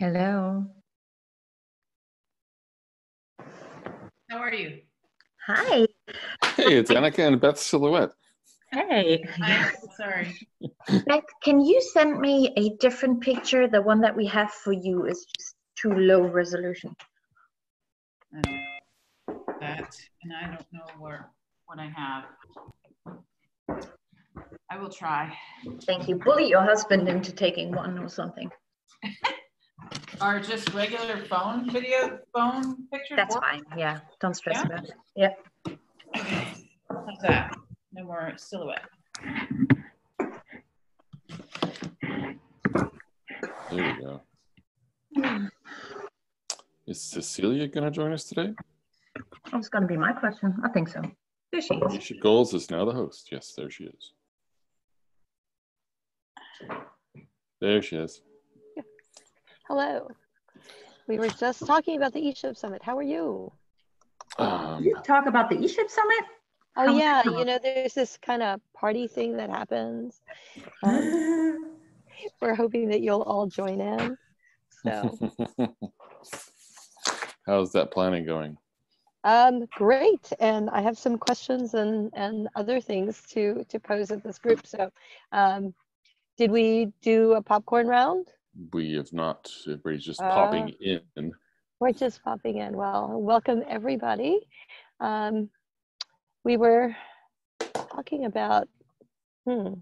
Hello. How are you? Hi. Hey, it's Annika and Beth Silhouette. Hey. Hi, sorry. Beth, can you send me a different picture? The one that we have for you is just too low resolution. That, and I don't know where, what I have. I will try. Thank you. Bully your husband into taking one or something. Or just regular phone, video, phone picture? That's fine. Yeah. Don't stress Yeah? about it. Yeah. Okay, how's that? No more silhouette. There we go. Is Cecilia going to join us today? Oh, That's going to be my question. I think so. There she is. eShip Goals is now the host. Yes, there she is. There she is. Hello. We were just talking about the eShip Summit. How are you? Um, You talk about the eShip Summit? Oh How's yeah, you know, there's this kind of party thing that happens. Um, we're hoping that you'll all join in. So, how's that planning going? um, great. And I have some questions and and other things to to pose at this group. So, um, did we do a popcorn round? We have not. Everybody's just Uh, popping in. We're just popping in. Well, welcome everybody. Um, we were talking about, hmm.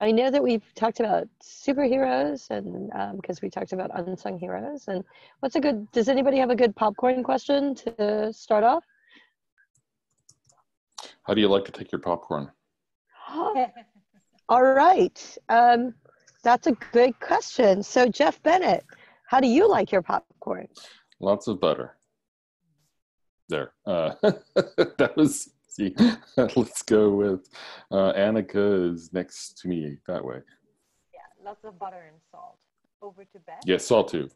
I know that we've talked about superheroes and because we talked about unsung heroes. And what's a good, does anybody have a good popcorn question to start off? How do you like to take your popcorn? All right. Um, that's a good question. So, Jeff Bennett, how do you like your popcorn? Lots of butter. There. Uh, that was easy. Let's go with uh, Annika is next to me that way. Yeah, lots of butter and salt. Over to Beth. Yes, salt too.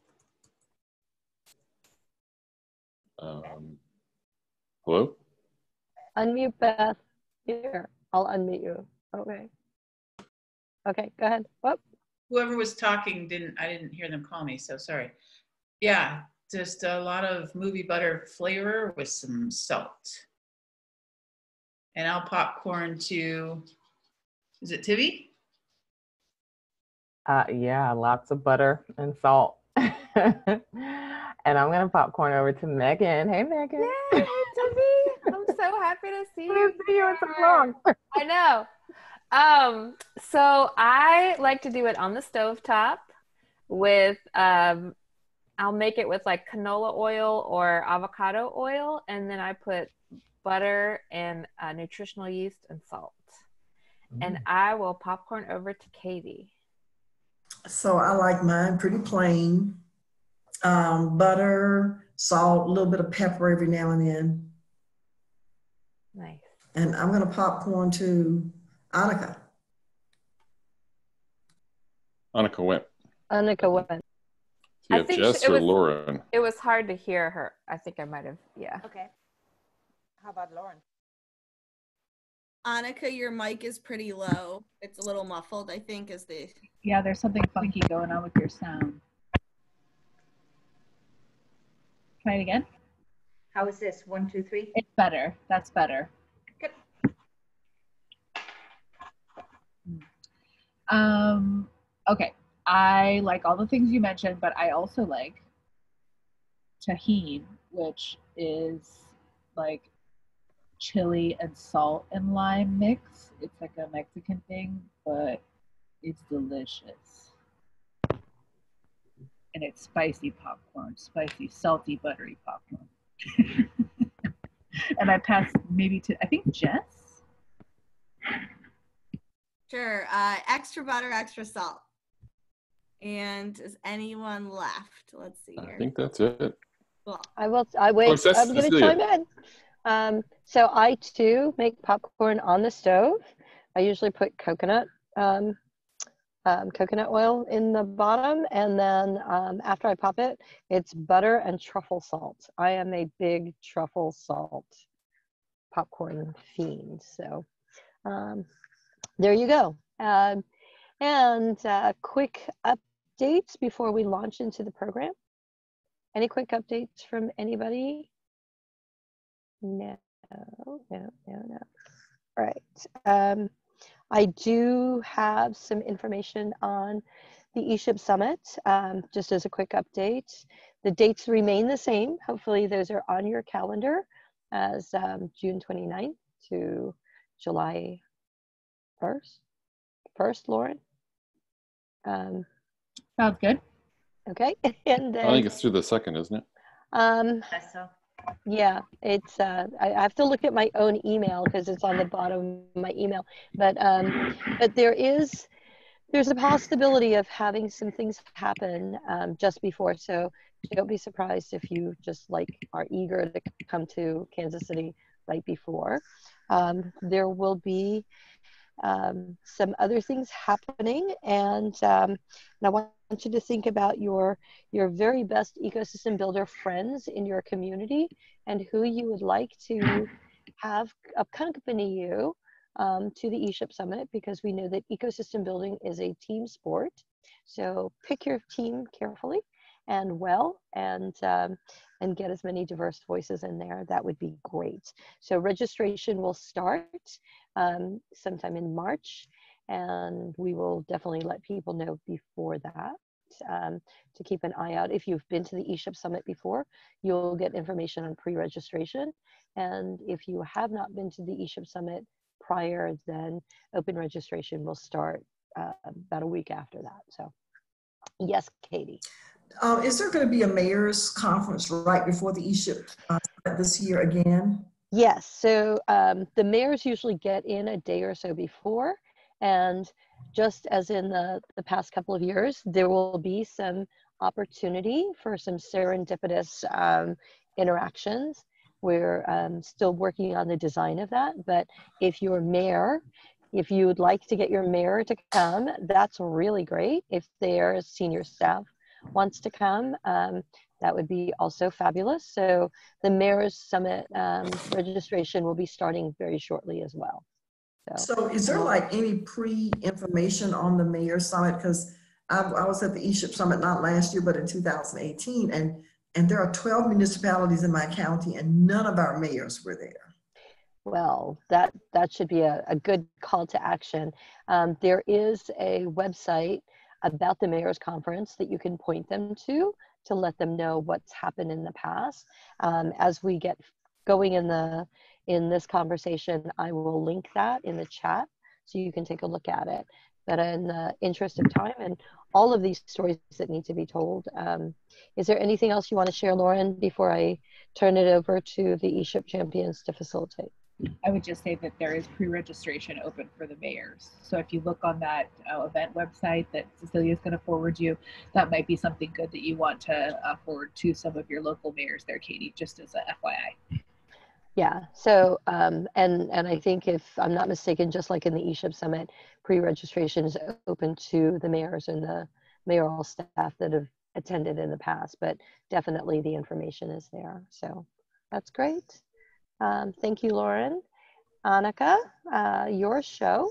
Um, hello? Unmute Beth. Here, I'll unmute you. Okay. Okay, go ahead. Whoop. Whoever was talking didn't, I didn't hear them call me, so sorry. Yeah, just a lot of movie butter flavor with some salt. And I'll popcorn to, is it Tibby? Uh, yeah, lots of butter and salt. and I'm gonna popcorn over to Megan. Hey, Megan. Yay, Debbie! I'm so happy to see you. see you in so here. long. I know. Um, so I like to do it on the stove top with um I'll make it with like canola oil or avocado oil, and then I put butter and uh, nutritional yeast and salt. And I will popcorn over to Katie. So I like mine pretty plain. Um, butter, salt, a little bit of pepper every now and then. Nice. And I'm gonna popcorn to Annika. Annika went. Annika went. Do I you have Jess it or was- Lauren? It was hard to hear her. I think I might have, yeah. Okay. How about Lauren? Annika, your mic is pretty low. It's a little muffled, I think, is the Yeah, there's something funky going on with your sound. Try it again. How is this? One, two, three. It's better. That's better. Um, okay. I like all the things you mentioned, but I also like Tajín, which is like chili and salt and lime mix. It's like a Mexican thing, but it's delicious. And it's spicy popcorn, spicy, salty, buttery popcorn. and I passed maybe to I think Jess. Sure. Uh, extra butter, extra salt. And is anyone left? Let's see I think that's it. Cool. I will. I wait. that's I'm going to Cecilia. chime in. Um, so I too make popcorn on the stove. I usually put coconut um, um, coconut oil in the bottom, and then um, after I pop it, it's butter and truffle salt. I am a big truffle salt popcorn fiend. So um, there you go. Um, and uh, quick updates before we launch into the program? Any quick updates from anybody? No, no, no, no. All right. Um, I do have some information on the eShip Summit, um, just as a quick update. The dates remain the same. Hopefully those are on your calendar as um, June 29th to July 1st. 1st, Lauren? Um, Sounds good. okay. and then, I think it's through the second, isn't it? um, yeah, it's, uh, I, I have to look at my own email because it's on the bottom of my email. But, um, but there is, there's a possibility of having some things happen um, just before. So don't be surprised if you just like are eager to come to Kansas City right before. Um, there will be um, some other things happening, and, um, and I want you to think about your your very best ecosystem builder friends in your community and who you would like to have accompany you um, to the eShip Summit because we know that ecosystem building is a team sport. So pick your team carefully and well and um, and get as many diverse voices in there. That would be great. So registration will start um, sometime in march and we will definitely let people know before that um, to keep an eye out. If you've been to the eShip summit before you'll get information on pre-registration. And if you have not been to the eShip summit prior then open registration will start uh, about a week after that. So yes katie. Uh, is there going to be a mayor's conference right before the eShip uh, this year again? Yes, so um, the mayors usually get in a day or so before, and just as in the, the past couple of years, there will be some opportunity for some serendipitous um, interactions. We're um, still working on the design of that, but if your mayor, if you would like to get your mayor to come, that's really great. If their senior staff wants to come, um, that would be also fabulous. So the Mayor's Summit um, registration will be starting very shortly as well. So, So is there like any pre-information on the mayor's summit? Because I, I was at the eShip Summit not last year, but in 2018, and, and there are 12 municipalities in my county and none of our mayors were there. well, that, that should be a, a good call to action. Um, there is a website about the Mayor's Conference that you can point them to to let them know what's happened in the past. Um, as we get going in the in this conversation, I will link that in the chat so you can take a look at it. But in the interest of time and all of these stories that need to be told, um, is there anything else you want to share, Lauren, before I turn it over to the eShip champions to facilitate? I would just say that there is pre-registration open for the mayors. So if you look on that uh, event website that Cecilia is going to forward you, that might be something good that you want to uh, forward to some of your local mayors there, Katie, just as a FYI. Yeah. So, um, and and I think if I'm not mistaken, just like in the eShip Summit, pre-registration is open to the mayors and the mayoral staff that have attended in the past. But definitely, the information is there. So that's great. Um, thank you, Lauren. Annika, uh, your show.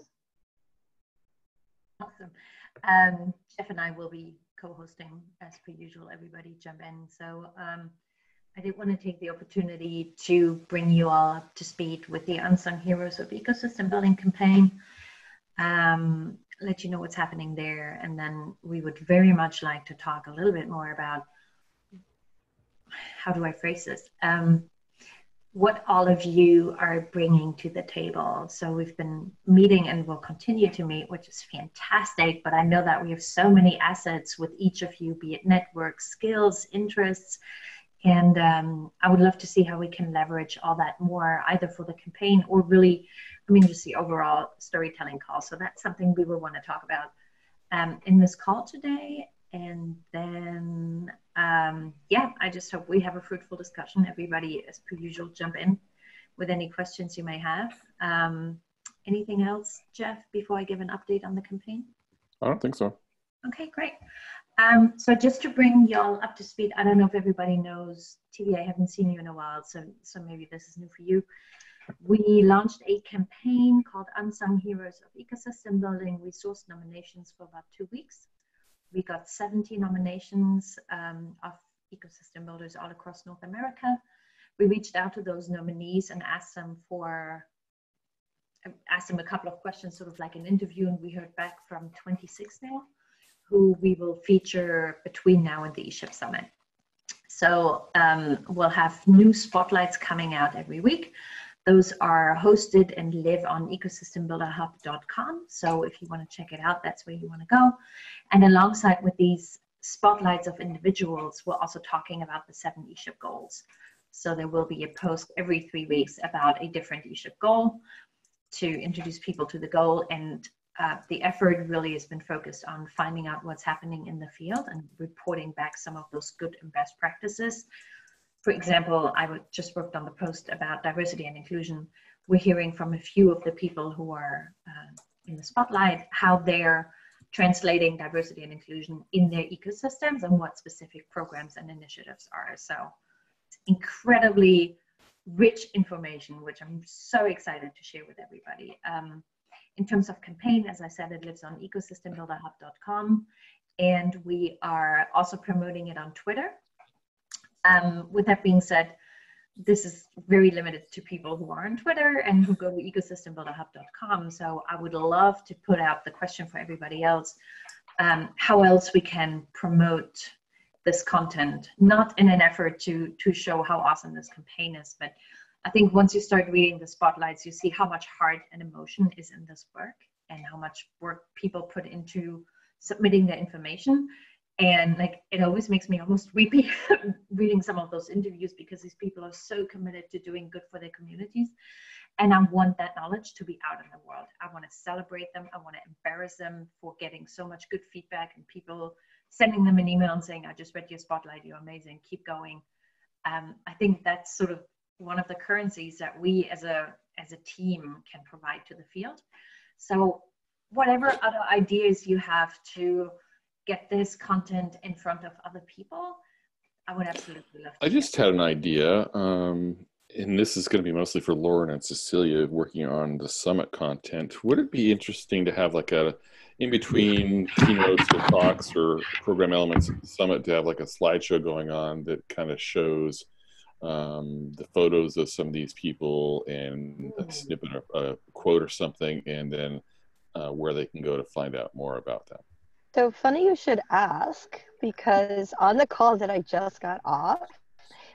Awesome. Um, Jeff and I will be co-hosting as per usual. Everybody jump in. So um, I did want to take the opportunity to bring you all up to speed with the Unsung Heroes of Ecosystem Building campaign. Um, let you know what's happening there, and then we would very much like to talk a little bit more about how do I phrase this? Um, what all of you are bringing to the table. So we've been meeting and will continue to meet, which is fantastic. But I know that we have so many assets with each of you, be it network, skills, interests. And um, I would love to see how we can leverage all that more, either for the campaign or really, I mean, just the overall storytelling call. So that's something we will want to talk about um, in this call today. And then, um, yeah, I just hope we have a fruitful discussion. Everybody, as per usual, jump in with any questions you may have. Um, anything else, Jeff, before I give an update on the campaign? I don't think so. Okay, great. Um, so just to bring y'all up to speed, I don't know if everybody knows TV. I haven't seen you in a while, so so maybe this is new for you. We launched a campaign called Unsung Heroes of Ecosystem Building. We sourced nominations for about two weeks. We got 70 nominations um, of ecosystem builders all across North America. We reached out to those nominees and asked them for asked them a couple of questions, sort of like an interview, and we heard back from 26 now, who we will feature between now and the eShip Summit. So um, we'll have new spotlights coming out every week. Those are hosted and live on ecosystembuilderhub.com. So if you want to check it out, that's where you want to go. And alongside with these spotlights of individuals, we're also talking about the seven eShip goals. So there will be a post every three weeks about a different eShip goal to introduce people to the goal. And uh, the effort really has been focused on finding out what's happening in the field and reporting back some of those good and best practices. For example, I just worked on the post about diversity and inclusion. We're hearing from a few of the people who are uh, in the spotlight how they're translating diversity and inclusion in their ecosystems and what specific programs and initiatives are. So it's incredibly rich information, which I'm so excited to share with everybody. Um, in terms of campaign, as I said, it lives on ecosystembuilderhub.com, and we are also promoting it on Twitter. Um, with that being said, this is very limited to people who are on Twitter and who go to ecosystembuilderhub.com. So I would love to put out the question for everybody else, um, how else we can promote this content, not in an effort to, to show how awesome this campaign is, but I think once you start reading the spotlights, you see how much heart and emotion is in this work and how much work people put into submitting the information. And like it always makes me almost weepy reading some of those interviews because these people are so committed to doing good for their communities. And I want that knowledge to be out in the world. I want to celebrate them. I want to embarrass them for getting so much good feedback and people sending them an email and saying, I just read your spotlight, you're amazing, keep going. Um, I think that's sort of one of the currencies that we as a as a team can provide to the field. So whatever other ideas you have to get this content in front of other people, I would absolutely love. I just had an idea, um, and this is going to be mostly for Lauren and Cecilia working on the summit content. Would it be interesting to have like a in between keynotes or talks or program elements the summit to have like a slideshow going on that kind of shows um, the photos of some of these people and a snippet of a quote or something, and then uh, where they can go to find out more about them. So funny you should ask because on the call that I just got off,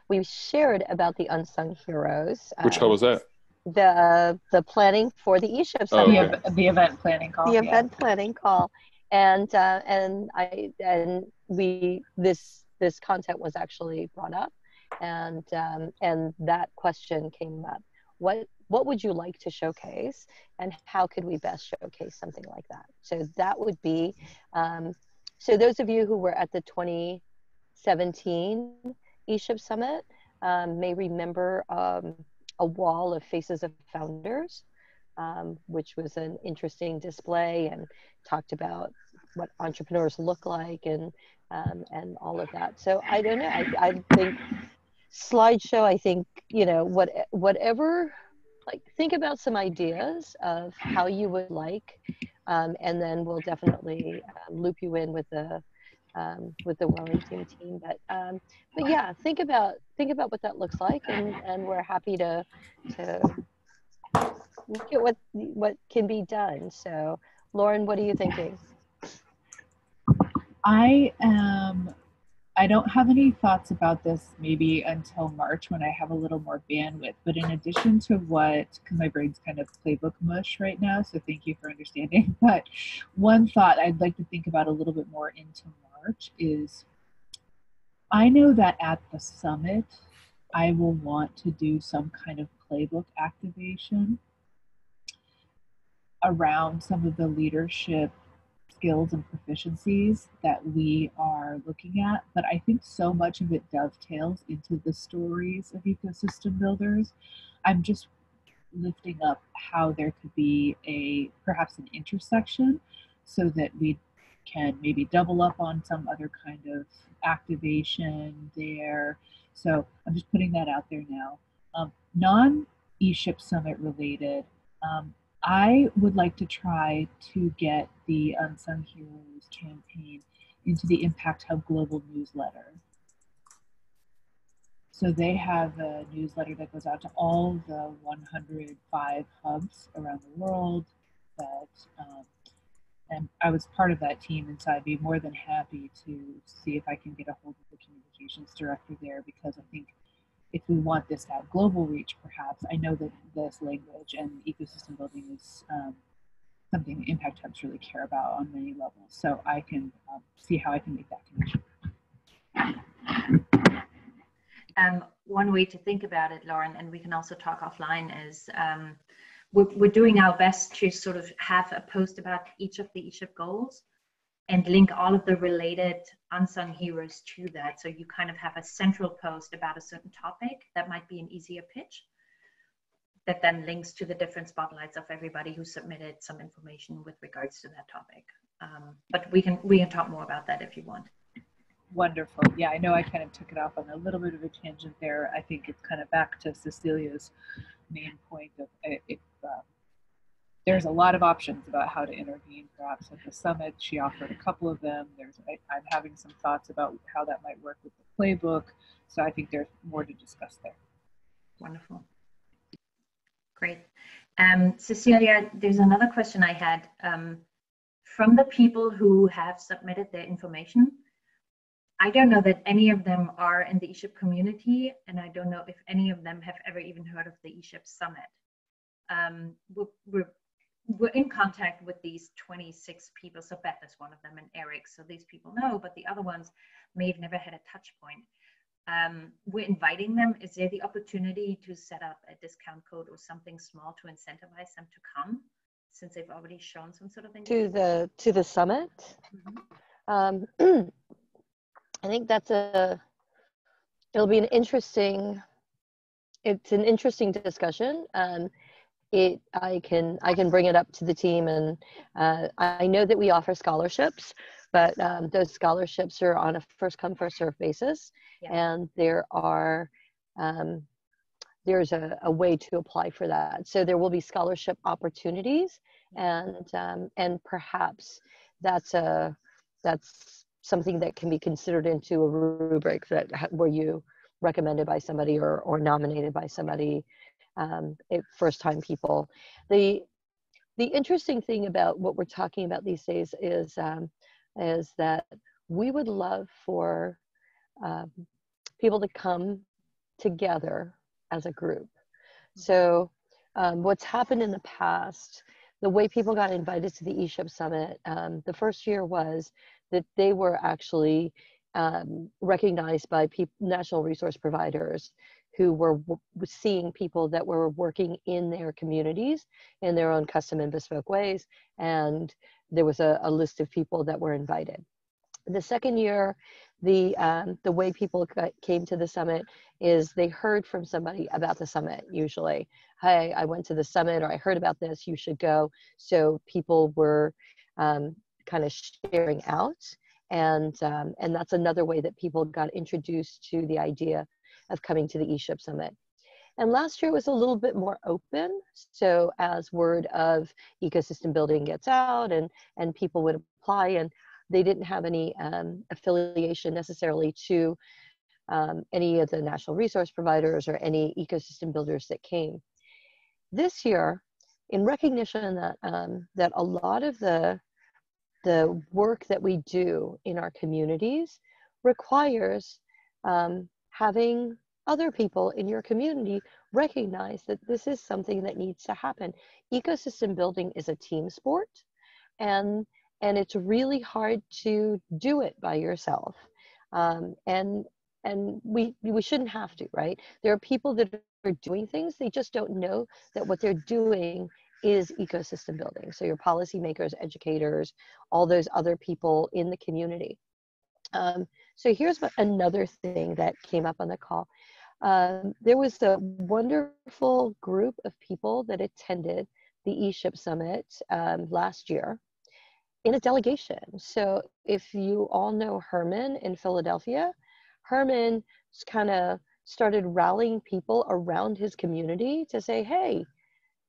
we shared about the unsung heroes. Which um, call was that? The the planning for the eShip oh, okay. the, the event planning call. The yeah. event planning call, and uh, and I and we this this content was actually brought up and um, and that question came up what what would you like to showcase and how could we best showcase something like that? So that would be um, so those of you who were at the 2017 eShip Summit um, may remember um, a wall of faces of founders um, which was an interesting display and talked about what entrepreneurs look like and um, and all of that. So i don't know. I, I think slideshow i think you know what whatever like think about some ideas of how you would like um, and then we'll definitely um, loop you in with the um, with the wellington team. But um, but yeah think about think about what that looks like and and we're happy to to look at what what can be done. So lauren what are you thinking? I am I don't have any thoughts about this maybe until March when I have a little more bandwidth. But in addition to what, because my brain's kind of playbook mush right now, so thank you for understanding. But one thought I'd like to think about a little bit more into March is I know that at the summit, I will want to do some kind of playbook activation around some of the leadership skills and proficiencies that we are looking at, but I think so much of it dovetails into the stories of ecosystem builders. I'm just lifting up how there could be a perhaps an intersection so that we can maybe double up on some other kind of activation there. So I'm just putting that out there now. Um, non eShip Summit related, um, I would like to try to get the Unsung Heroes campaign into the Impact Hub Global newsletter. So they have a newsletter that goes out to all the 105 hubs around the world. That um, and I was part of that team, and so I'd be more than happy to see if I can get a hold of the communications director there because I think if we want this to have global reach, perhaps I know that this language and ecosystem building is um, something impact hubs really care about on many levels. So I can um, see how I can make that connection. Um, one way to think about it, Lauren, and we can also talk offline, is um, we're, we're doing our best to sort of have a post about each of the eShip goals and link all of the related unsung heroes to that. So you kind of have a central post about a certain topic that might be an easier pitch that then links to the different spotlights of everybody who submitted some information with regards to that topic. Um, but we can we can talk more about that if you want. Wonderful. Yeah, I know I kind of took it off on a little bit of a tangent there. I think it's kind of back to Cecilia's main point of uh, if um, there's a lot of options about how to intervene. Perhaps at the summit, she offered a couple of them. There's I, I'm having some thoughts about how that might work with the playbook. So I think there's more to discuss there. Wonderful. Great. Um, Cecilia, there's another question I had. Um, from the people who have submitted their information, I don't know that any of them are in the eShip community, and I don't know if any of them have ever even heard of the eShip Summit. Um, we're, we're, we're, in contact with these 26 people, so Beth is one of them, and Eric, so these people know, but the other ones may have never had a touch point um, we're inviting them. Is there the opportunity to set up a discount code or something small to incentivize them to come, since they've already shown some sort of thing? To the to the summit. Mm-hmm. Um, I think that's a. It'll be an interesting. It's an interesting discussion. Um, it I can I can bring it up to the team, and uh, I know that we offer scholarships, but um, those scholarships are on a first come first serve basis yeah. and there are um, there's a, a, way to apply for that. So there will be scholarship opportunities, and um, and perhaps that's a that's something that can be considered into a rubric that were you recommended by somebody or or nominated by somebody, um, first time people. The the interesting thing about what we're talking about these days is um, is that we would love for um, people to come together as a group. So, um, what's happened in the past, the way people got invited to the eShip Summit, um, the first year was that they were actually um, recognized by national resource providers who were seeing people that were working in their communities in their own custom and bespoke ways. And there was a, a list of people that were invited. The second year, the um, the way people came to the summit is they heard from somebody about the summit usually hey i went to the summit or i heard about this you should go so people were um, kind of sharing out and um, and that's another way that people got introduced to the idea of coming to the eShip summit and last year it was a little bit more open so as word of ecosystem building gets out and and people would apply and they didn't have any um, affiliation necessarily to um, any of the national resource providers or any ecosystem builders that came. This year, in recognition that um, that a lot of the the work that we do in our communities requires um, having other people in your community recognize that this is something that needs to happen. Ecosystem building is a team sport, and and it's really hard to do it by yourself. Um, and and we we shouldn't have to right? There are people that are doing things they just don't know that what they're doing is ecosystem building. So your policymakers educators all those other people in the community. Um, so here's another thing that came up on the call um, there was a wonderful group of people that attended the eShip Summit um, last year in a delegation. So if you all know Herman in Philadelphia, Herman kind of started rallying people around his community to say, hey,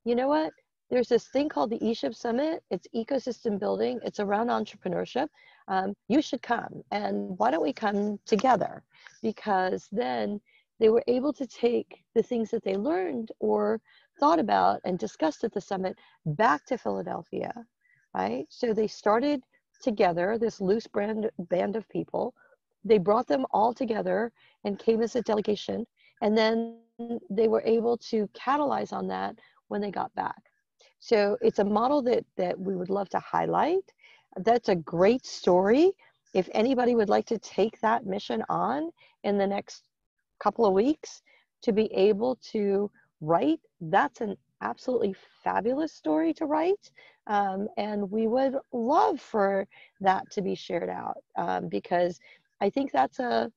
you know what? there's this thing called the eShip Summit. It's ecosystem building. It's around entrepreneurship. Um, you should come. And why don't we come together? Because then they were able to take the things that they learned or thought about and discussed at the summit back to Philadelphia, right? So they started together, this loose brand, band of people. They brought them all together and came as a delegation. And then they were able to catalyze on that when they got back. So it's a model that, that we would love to highlight. That's a great story. If anybody would like to take that mission on in the next couple of weeks to be able to write, that's an absolutely fabulous story to write. Um, and we would love for that to be shared out um, because I think that's a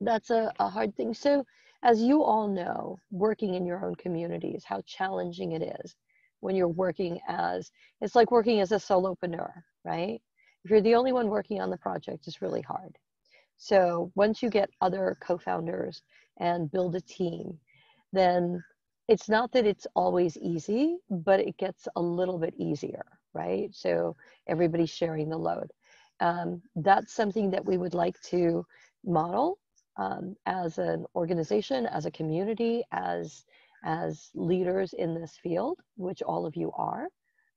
that's a, a hard thing. So as you all know, working in your own communities, how challenging it is when you're working as it's like working as a solopreneur, right? If you're the only one working on the project, it's really hard. So once you get other co-founders and build a team, then it's not that it's always easy, but it gets a little bit easier, right? So everybody's sharing the load. Um, that's something that we would like to model um, as an organization, as a community, as as leaders in this field, which all of you are.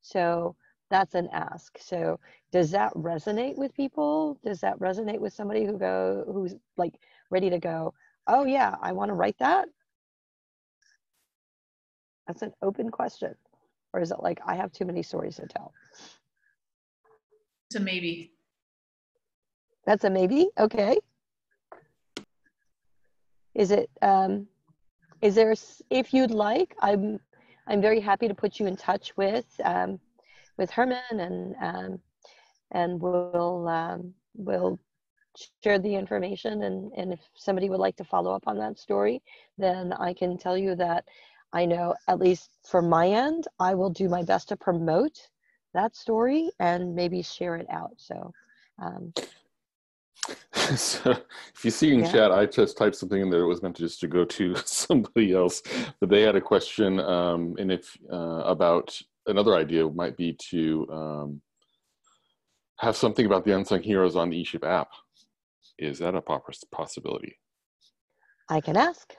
So that's an ask. So does that resonate with people? Does that resonate with somebody who go who's like ready to go, oh yeah, I want to write that? That's an open question. Or is it like I have too many stories to tell? It's a maybe. That's a maybe. Okay. Is it um is there if you'd like, I'm I'm very happy to put you in touch with um with Herman and um, and we'll um, we'll share the information and and if somebody would like to follow up on that story then i can tell you that i know at least from my end i will do my best to promote that story and maybe share it out so um, so if you see in yeah. chat i just typed something in there it was meant to just to go to somebody else but they had a question um, and if uh, about another idea might be to um, have something about the unsung heroes on the eShip app. Is that a possibility? I can ask.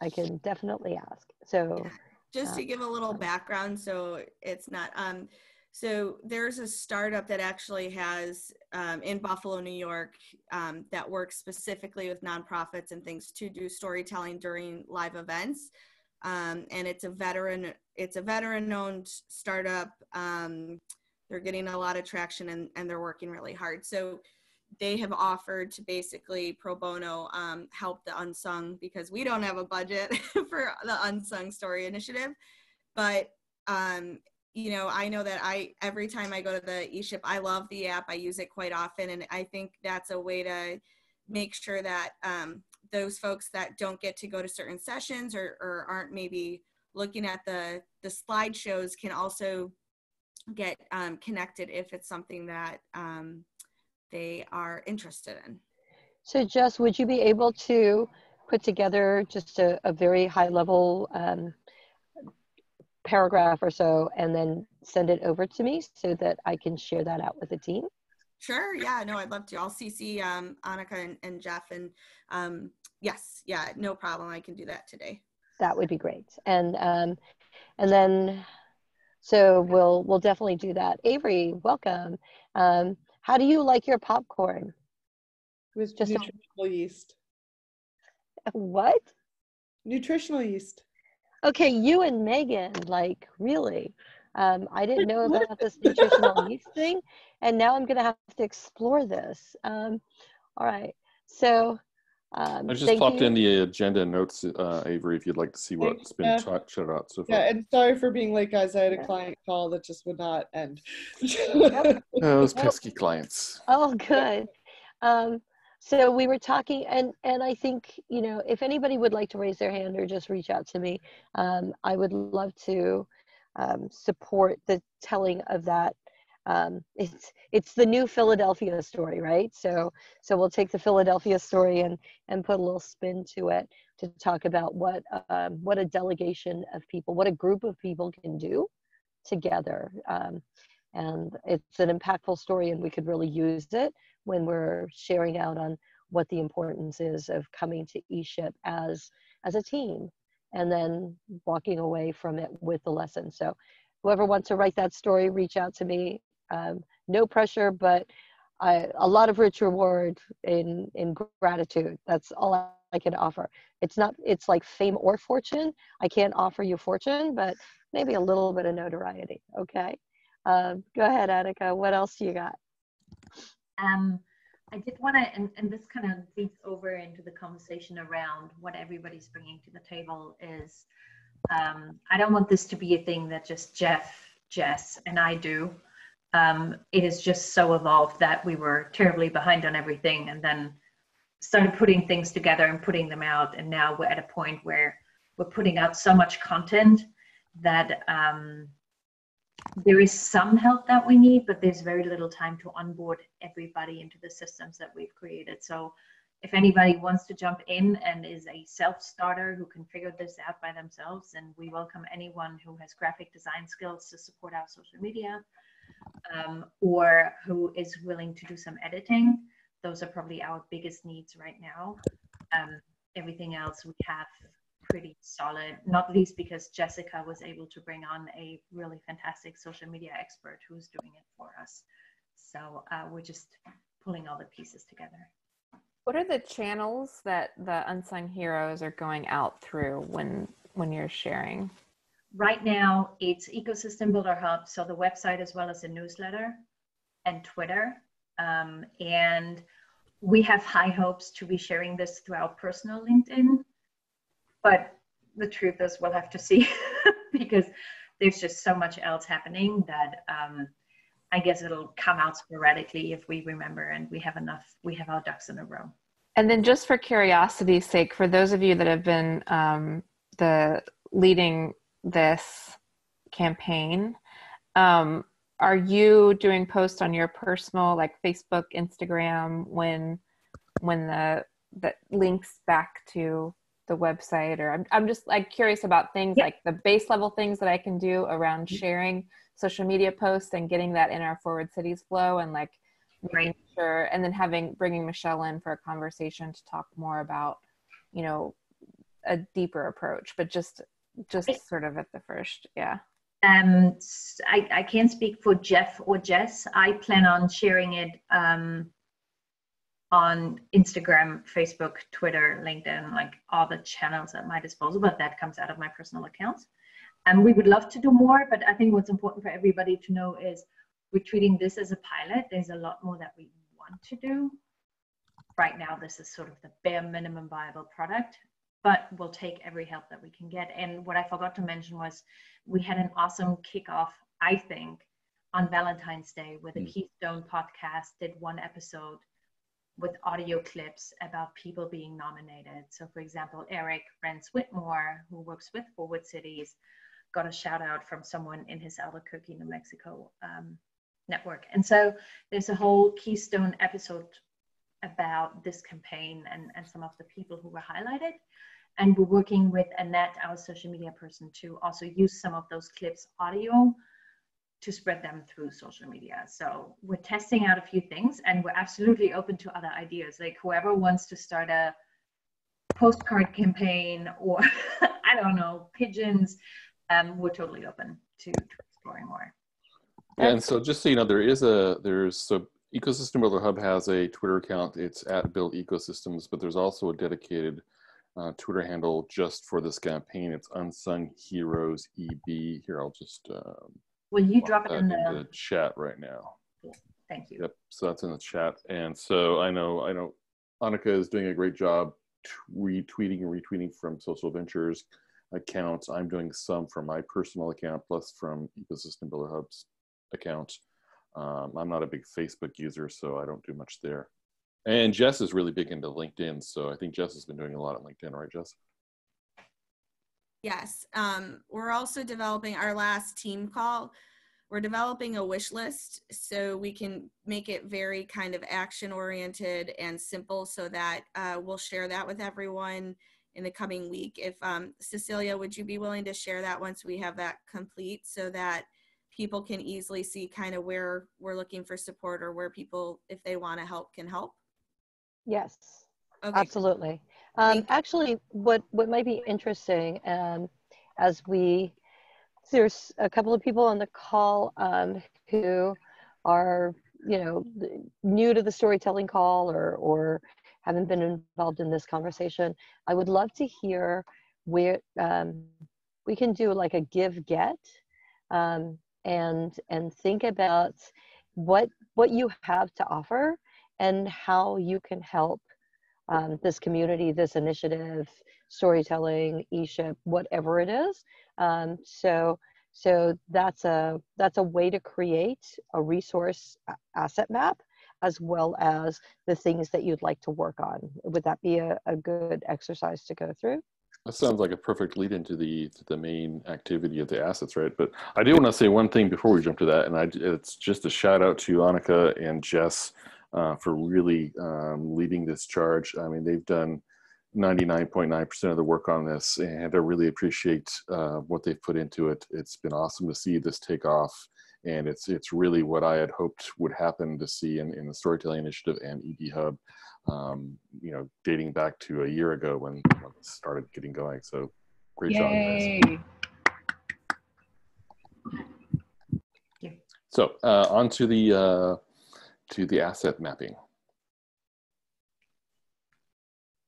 I can definitely ask. So, just uh, to give a little background, so it's not. Um, so there's a startup that actually has um, in Buffalo, New York, um, that works specifically with nonprofits and things to do storytelling during live events um, and it's a veteran it's a veteran owned startup um, they're getting a lot of traction and, and they're working really hard. So they have offered to basically pro bono um, help the unsung because we don't have a budget for the unsung story initiative. But um, you know i know that i every time i go to the eShip i love the app i use it quite often and i think that's a way to make sure that um, those folks that don't get to go to certain sessions or, or aren't maybe looking at the the slideshows can also get um, connected if it's something that um, they are interested in. So Jess, would you be able to put together just a, a very high level um, paragraph or so and then send it over to me so that I can share that out with the team? Sure. Yeah. No, I'd love to. I'll CC um, Annika and, and Jeff, and um, yes, yeah, no problem. I can do that today. That would be great. And um, and then, so we'll we'll definitely do that. Avery, welcome. Um, how do you like your popcorn? With Just nutritional a- yeast. What? Nutritional yeast. Okay, you and Megan, like really. Um, I didn't know about this nutritional yeast thing, and now I'm going to have to explore this. Um, all right, so um, I just popped you. in the agenda notes, uh, Avery, if you'd like to see what's been yeah. shut out so far. Yeah, and sorry for being late, guys. I had a client call that just would not end. oh, those pesky clients. Oh, good. Um, so we were talking, and and I think you know, if anybody would like to raise their hand or just reach out to me, um, I would love to um, support the telling of that um, it's it's the new Philadelphia story, right? So so we'll take the Philadelphia story and and put a little spin to it to talk about what um, what a delegation of people, what a group of people can do together. Um, and it's an impactful story, and we could really use it when we're sharing out on what the importance is of coming to eShip as as a team, and then walking away from it with the lesson. So, whoever wants to write that story, reach out to me. Um, no pressure, but I, a lot of rich reward in in gratitude. That's all I, I can offer. It's not. It's like fame or fortune. I can't offer you fortune, but maybe a little bit of notoriety. Okay. Um, go ahead, Annika. What else you got? Um, I did want to, and, and this kind of leads over into the conversation around what everybody's bringing to the table is um, I don't want this to be a thing that just Jeff, Jess, and I do. Um, has just so evolved that we were terribly behind on everything and then started putting things together and putting them out. And now we're at a point where we're putting out so much content that um, there is some help that we need, but there's very little time to onboard everybody into the systems that we've created. So if anybody wants to jump in and is a self-starter who can figure this out by themselves, and we welcome anyone who has graphic design skills to support our social media, um, or who is willing to do some editing. Those are probably our biggest needs right now. Um, everything else we have pretty solid, not least because Jessica was able to bring on a really fantastic social media expert who's doing it for us. So uh, we're just pulling all the pieces together. What are the channels that the unsung heroes are going out through when when you're sharing? Right now, it's Ecosystem Builder Hub, so the website as well as the newsletter and Twitter. Um, and we have high hopes to be sharing this through our personal LinkedIn but the truth is we'll have to see because there's just so much else happening that um, I guess it'll come out sporadically if we remember and we have enough, we have our ducks in a row. And then, just for curiosity's sake, for those of you that have been um, the leading this campaign, um, are you doing posts on your personal, like Facebook, Instagram, when when the that links back to the website or I'm, I'm just like curious about things like the base level things that I can do around mm-hmm. sharing social media posts and getting that in our forward cities flow and like making right. sure and then having bringing Michelle in for a conversation to talk more about you know a deeper approach but just just sort of at the first yeah um I, I can't speak for Jeff or Jess I plan on sharing it um on Instagram, Facebook, Twitter, LinkedIn, like all the channels at my disposal, but that comes out of my personal accounts. And we would love to do more, but I think what's important for everybody to know is we're treating this as a pilot. There's a lot more that we want to do. Right now, this is sort of the bare minimum viable product, but we'll take every help that we can get. And what I forgot to mention was we had an awesome kickoff, I think, on Valentine's Day with a mm. Keystone podcast, did one episode with audio clips about people being nominated. So, for example, Eric Renz-Whitmore, who works with Forward Cities, got a shout out from someone in his Albuquerque, New Mexico um, network. And so there's a whole Keystone episode about this campaign and, and some of the people who were highlighted. And we're working with Annette, our social media person, to also use some of those clips audio to spread them through social media. So we're testing out a few things and we're absolutely open to other ideas. Like whoever wants to start a postcard campaign or I don't know, pigeons, um, we're totally open to, to exploring more. Yeah, and so just so you know, there is a there's so Ecosystem Builder Hub has a Twitter account. It's at Build Ecosystems, but there's also a dedicated uh, Twitter handle just for this campaign. It's Unsung Heroes EB. Here, I'll just um, Will you drop it in the... in the chat right now? Thank you. Yep. So that's in the chat, and so I know I know Annika is doing a great job retweeting and retweeting from Social Ventures accounts. I'm doing some from my personal account, plus from Ecosystem Builder Hub's account. Um, I'm not a big Facebook user, so I don't do much there. And Jess is really big into LinkedIn, so I think Jess has been doing a lot on LinkedIn, right, Jess? Yes. Um, we're also developing our last team call we're developing a wish list so we can make it very kind of action oriented and simple so that uh, we'll share that with everyone in the coming week. If um, Cecilia, would you be willing to share that once we have that complete so that people can easily see kind of where we're looking for support or where people, if they want to help, can help? Yes, Okay. absolutely. Um, actually, what, what might be interesting um, as we, there's a couple of people on the call um, who are, you know, new to the storytelling call or, or haven't been involved in this conversation. I would love to hear where um, we can do like a give get um, and and think about what what you have to offer and how you can help um, this community, this initiative, storytelling, e-ship, whatever it is. Um, so so that's a that's a way to create a resource asset map as well as the things that you'd like to work on. Would that be a, a good exercise to go through? That sounds like a perfect lead into the the main activity of the assets, right? But I do want to say one thing before we jump to that, and I, it's just a shout out to Annika and Jess uh, for really um, leading this charge. I mean, they've done 99.9% of the work on this, and I really appreciate uh, what they've put into it. It's been awesome to see this take off, and it's it's really what I had hoped would happen to see in, in the Storytelling Initiative and EB Hub, um, you know, dating back to a year ago when, when it started getting going. So great job, guys. Yay. So uh, on to the uh, to the asset mapping.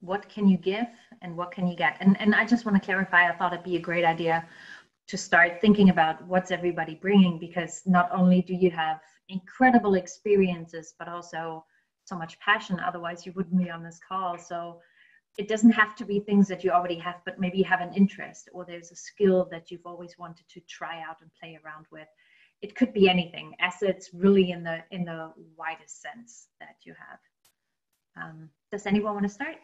what can you give and what can you get? And and i just want to clarify i thought it'd be a great idea to start thinking about what's everybody bringing because not only do you have incredible experiences but also so much passion. Otherwise you wouldn't be on this call. So it doesn't have to be things that you already have but maybe you have an interest or there's a skill that you've always wanted to try out and play around with it could be anything assets really in the in the widest sense that you have um, does anyone want to start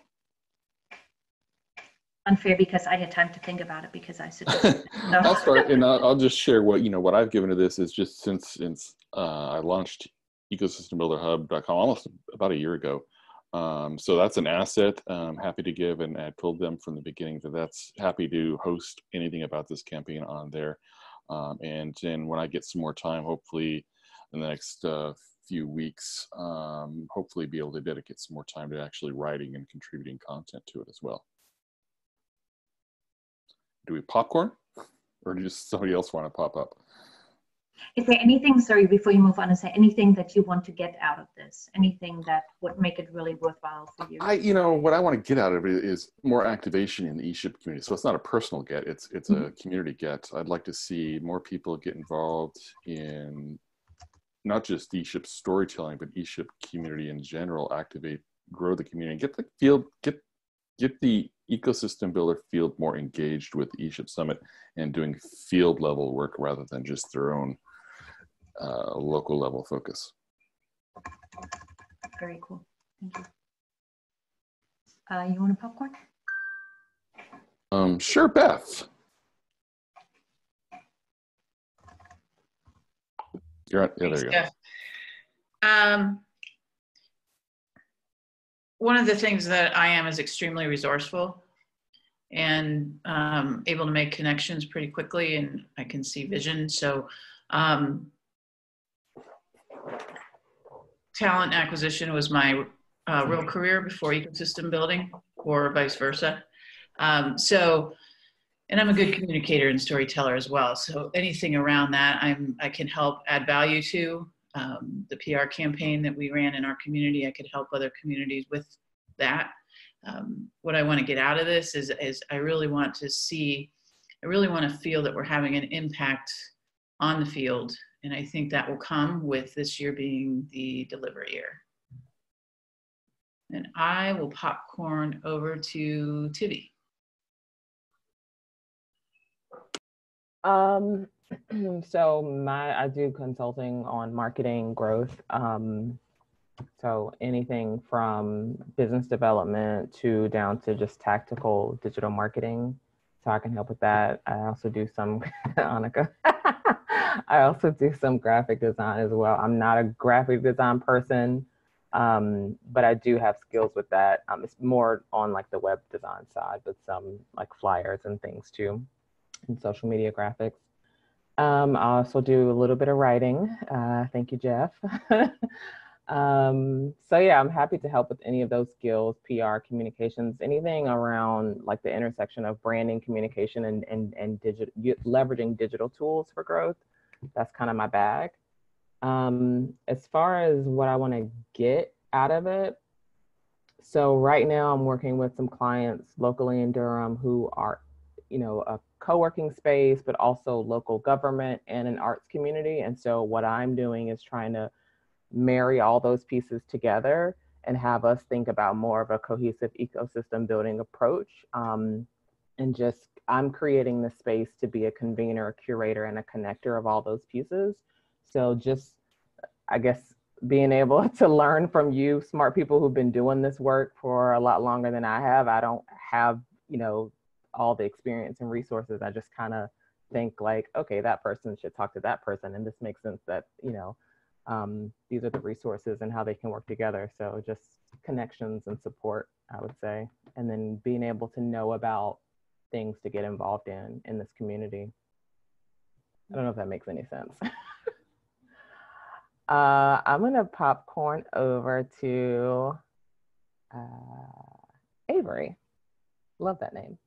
unfair because I had time to think about it because I suggested I'll start and I'll, I'll just share what you know what I've given to this is just since since uh, I launched ecosystembuilderhub.com almost about a year ago. Um, so that's an asset. I'm happy to give, and I told them from the beginning that that's happy to host anything about this campaign on there. Um, and then when I get some more time, hopefully in the next uh, few weeks, um, hopefully be able to dedicate some more time to actually writing and contributing content to it as well. Do we popcorn, or does somebody else want to pop up? Is there anything, sorry, before you move on, is there anything that you want to get out of this? Anything that would make it really worthwhile for you? I, you know, what I want to get out of it is more activation in the eShip community. So it's not a personal get; it's it's a mm-hmm. community get. I'd like to see more people get involved in not just eShip storytelling, but eShip community in general. Activate, grow the community, get the field, get get the ecosystem builder field more engaged with eShip Summit and doing field level work rather than just their own uh, local level focus. Very cool. Thank you. Uh, you want a popcorn? Um, sure, Beth. You're on, yeah, there you go. Um, one of the things that I am is extremely resourceful and um, able to make connections pretty quickly, and I can see vision. So, um, talent acquisition was my uh, real career before ecosystem building, or vice versa. Um, so, and I'm a good communicator and storyteller as well. So anything around that, I'm I can help add value to. Um, the PR campaign that we ran in our community, I could help other communities with that. Um, what I want to get out of this is, is I really want to see, I really want to feel that we're having an impact on the field. And I think that will come with this year being the delivery year. And I will popcorn over to Tivi. Um, so my I do consulting on marketing growth. Um, so anything from business development to down to just tactical digital marketing. So I can help with that. I also do some Annika. I also do some graphic design as well. I'm not a graphic design person, um, but I do have skills with that. Um, it's more on like the web design side, but some like flyers and things too, and social media graphics. Um, I also do a little bit of writing. Uh, thank you, Jeff. Um, so yeah, I'm happy to help with any of those skills, PR, communications, anything around like the intersection of branding, communication, and and and digital leveraging digital tools for growth. That's kind of my bag. Um, as far as what I want to get out of it, so right now I'm working with some clients locally in Durham who are, you know, a co-working space, but also local government and an arts community. And so what I'm doing is trying to marry all those pieces together and have us think about more of a cohesive ecosystem building approach. Um, and just, I'm creating the space to be a convener, a curator, and a connector of all those pieces. So just, I guess, being able to learn from you, smart people who've been doing this work for a lot longer than I have. I don't have, you know, all the experience and resources. I just kind of think like, okay, that person should talk to that person. And this makes sense that, you know, um, these are the resources and how they can work together. So just connections and support, I would say, and then being able to know about things to get involved in in this community. I don't know if that makes any sense. uh, I'm gonna popcorn over to uh, Avery. Love that name.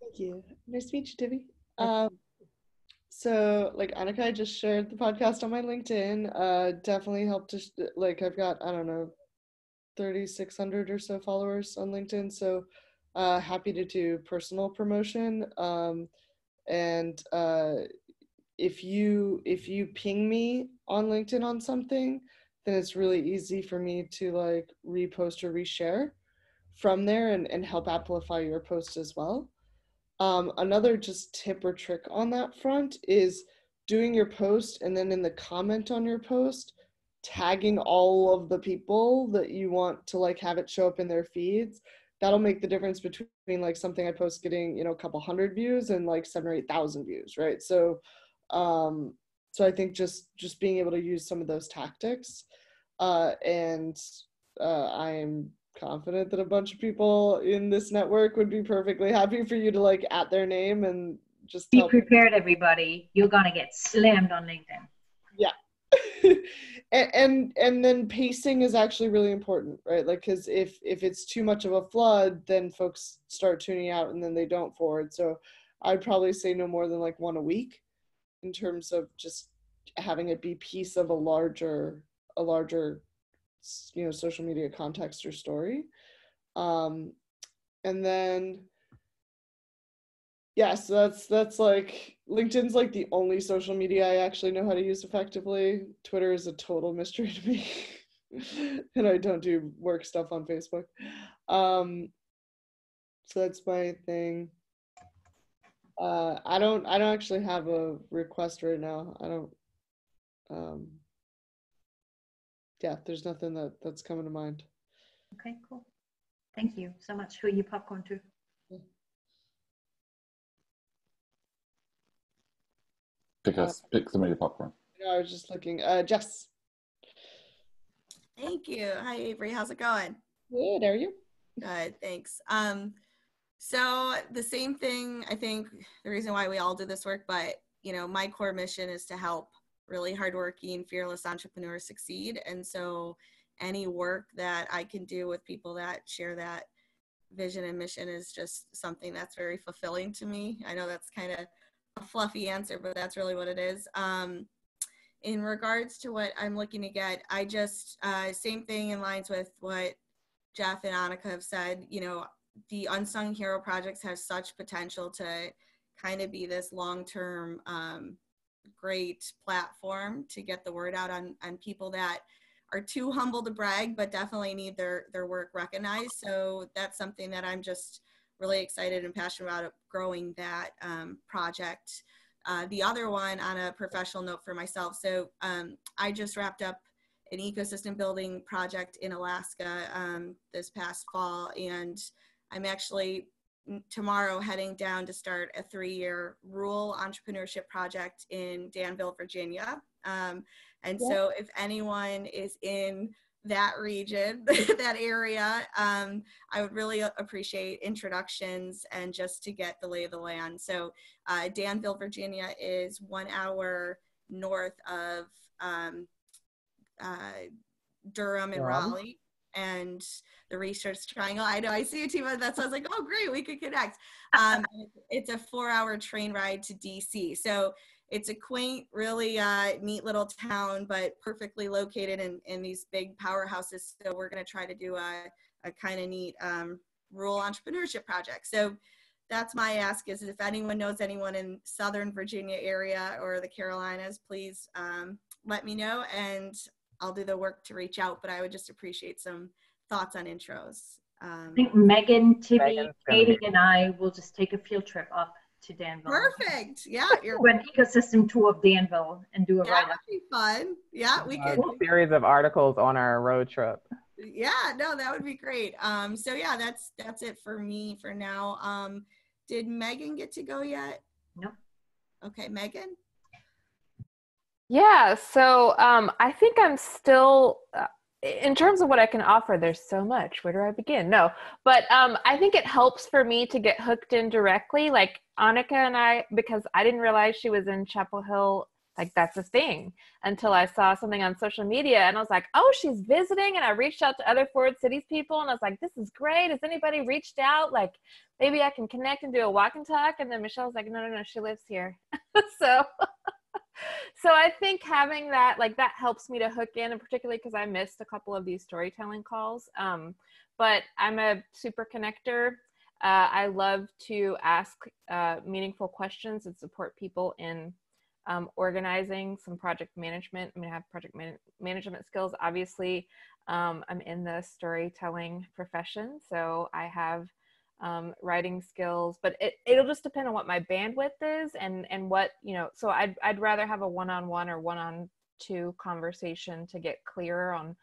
Thank you. Nice to meet you, Tibby. Um, so like Annika, I just shared the podcast on my LinkedIn. Uh, definitely helped to sh- like I've got I don't know, thirty six hundred or so followers on LinkedIn. So uh, happy to do personal promotion. Um, and uh, if you if you ping me on LinkedIn on something, then it's really easy for me to like repost or reshare from there and, and help amplify your post as well. Um, another just tip or trick on that front is doing your post and then in the comment on your post, tagging all of the people that you want to like have it show up in their feeds. That'll make the difference between like something I post getting, you know, a couple hundred views and like seven or eight thousand views, right? So um so I think just just being able to use some of those tactics uh and uh, I'm confident that a bunch of people in this network would be perfectly happy for you to like at their name and just be prepared everybody. You're gonna get slammed on linkedin. Yeah and, and then pacing is actually really important right? Like because if if it's too much of a flood then folks start tuning out and then they don't forward. So i'd probably say no more than like one a week in terms of just having it be piece of a larger a larger you know social media context or story. Um and then yeah so that's that's like linkedin's like the only social media i actually know how to use effectively twitter is a total mystery to me and i don't do work stuff on facebook um so that's my thing uh i don't i don't actually have a request right now i don't um yeah, there's nothing that that's coming to mind. Okay, cool. Thank you so much. Who you popcorn to? Pick us, pick somebody to popcorn. Yeah, I was just looking. Uh, Jess. Thank you. Hi, Avery. How's it going? Good. How are you? Good. Thanks. Um, so the same thing. I think the reason why we all do this work, but you know, my core mission is to help really hardworking, fearless entrepreneurs succeed. And so any work that I can do with people that share that vision and mission is just something that's very fulfilling to me. I know that's kind of a fluffy answer, but that's really what it is. Um, in regards to what I'm looking to get, I just, uh, same thing in lines with what Jeff and Annika have said, you know, the Unsung Hero projects have such potential to kind of be this long-term um, great platform to get the word out on, on people that are too humble to brag, but definitely need their, their work recognized. So that's something that I'm just really excited and passionate about growing that um, project. Uh, the other one on a professional note for myself. So um, I just wrapped up an ecosystem building project in Alaska um, this past fall, and I'm actually tomorrow heading down to start a three-year rural entrepreneurship project in Danville, Virginia. Um, and Yeah. so, if anyone is in that region, that area, um, I would really appreciate introductions and just to get the lay of the land. So, uh, Danville, Virginia is one hour north of um, uh, Durham and Durham. Raleigh and the Research Triangle. I know I see a team of that, so I was like, oh, great, we could connect. Um, it's a four hour train ride to DC. So it's a quaint, really uh, neat little town, but perfectly located in, in these big powerhouses. So we're going to try to do a, a kind of neat um, rural entrepreneurship project. So that's my ask is if anyone knows anyone in Southern Virginia area or the Carolinas, please um, let me know and I'll do the work to reach out. But I would just appreciate some thoughts on intros. Um, I think Megan, Tibby, Megan's Katie, and I will just take a field trip up to Danville. perfect. Yeah, you're Do an ecosystem tour of Danville and do a that write would be fun. Yeah, we A could. series of articles on our road trip. yeah no that would be great um so yeah that's that's it for me for now um did megan get to go yet No. okay megan Yeah, so um, I think I'm still, uh, in terms of what I can offer, there's so much. Where do I begin? No, but um, I think it helps for me to get hooked in directly. Like Annika and I, because I didn't realize she was in Chapel Hill, like that's a thing until I saw something on social media and I was like, oh, she's visiting. And I reached out to other Forward Cities people and I was like, this is great. Has anybody reached out? Like, maybe I can connect and do a walk and talk. And then Michelle was like, no, no, no, she lives here. so so I think having that like that helps me to hook in, and particularly because I missed a couple of these storytelling calls. Um, but I'm a super connector. Uh, I love to ask uh, meaningful questions and support people in um, organizing some project management. I mean, I have project man- management skills. Obviously, um, I'm in the storytelling profession, so I have um, writing skills, but it, it'll just depend on what my bandwidth is and, and what, you know, so I'd, I'd rather have a one-on-one or one-on-two conversation to get clearer on,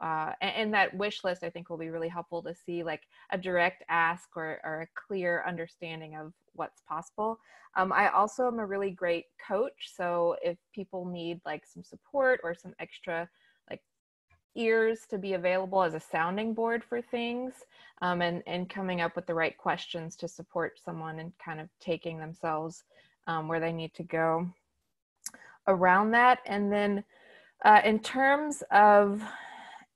uh, and, and that wish list I think will be really helpful to see like a direct ask or, or a clear understanding of what's possible. Um, I also am a really great coach. So if people need like some support or some extra ears to be available as a sounding board for things um, and, and coming up with the right questions to support someone and kind of taking themselves um, where they need to go around that. And then uh, in terms of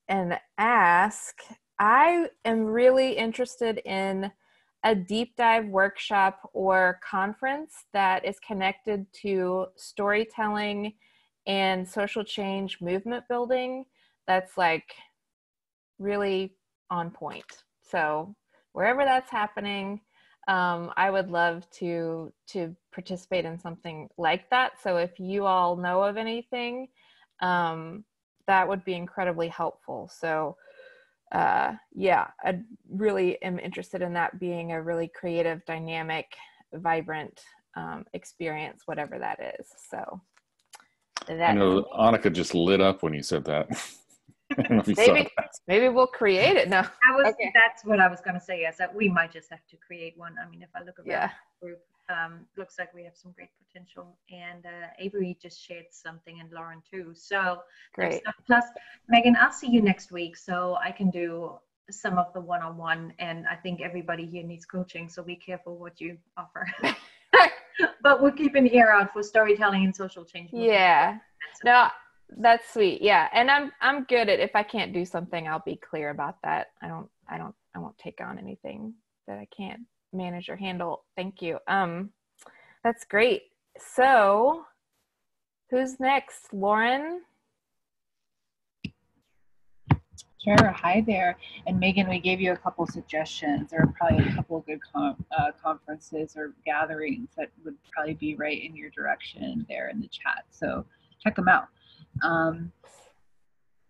an ask, I am really interested in a deep dive workshop or conference that is connected to storytelling and social change movement building that's like really on point. So wherever that's happening, um, I would love to to participate in something like that. So if you all know of anything, um, that would be incredibly helpful. So uh, yeah, I really am interested in that being a really creative, dynamic, vibrant um, experience, whatever that is. So I that know Annika just lit up when you said that. maybe maybe we'll create it. No, I was, Okay. that's what I was going to say. Yes, that we might just have to create one. I mean, if I look around Yeah. the group, um, looks like we have some great potential. And uh, Avery just shared something, and Lauren too. So great. plus, Megan, I'll see you next week, so I can do some of the one-on-one. And I think everybody here needs coaching, so be careful what you offer. but we'll keep an ear out for storytelling and social change. movement. Yeah. So- No, that's sweet. Yeah, and I'm I'm good at if I can't do something, I'll be clear about that. I don't I don't I won't take on anything that I can't manage or handle. Thank you. Um, that's great. So, who's next, Lauren? Sure. Hi there. And Megan, we gave you a couple suggestions. There are probably a couple of good com- uh, conferences or gatherings that would probably be right in your direction there in the chat. So check them out. Um,